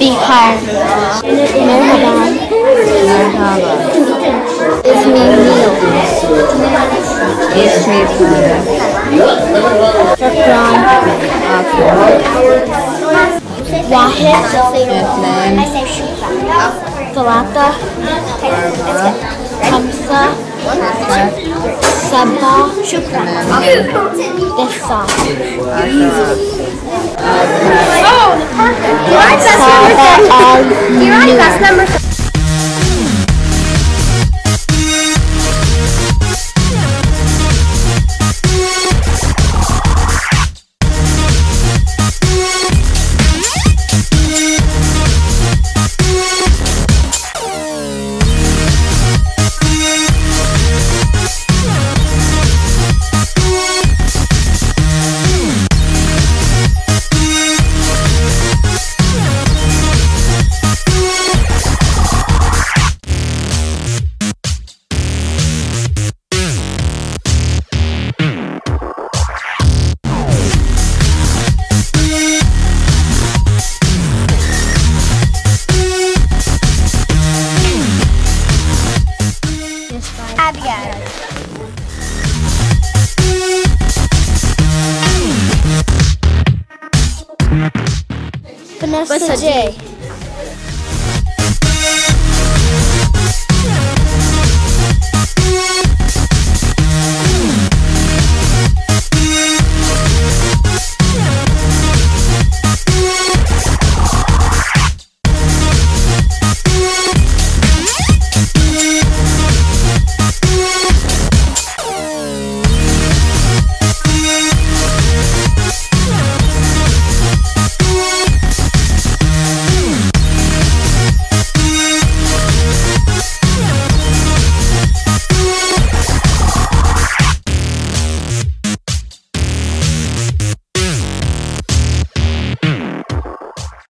Bihar. Merhaba. Merhaba. İsmim Nil. İsmi Para. Şükran. Wahid. Efendim. Talata. Hamza. Sabah. Şükran. Desa. Saba al Nur. Abigail. Vanessa J.